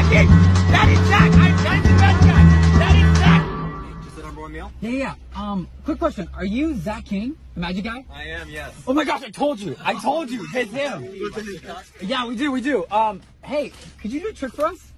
Jackie! That is Jack! I'm guy! That is Jack! Just the number one meal? Yeah, yeah. yeah. Um, quick question. Are you Zach King, the magic guy? I am, yes. Oh my gosh, I told you. I told you. It's him. Yeah, we do, we do. Um, hey, could you do a trick for us?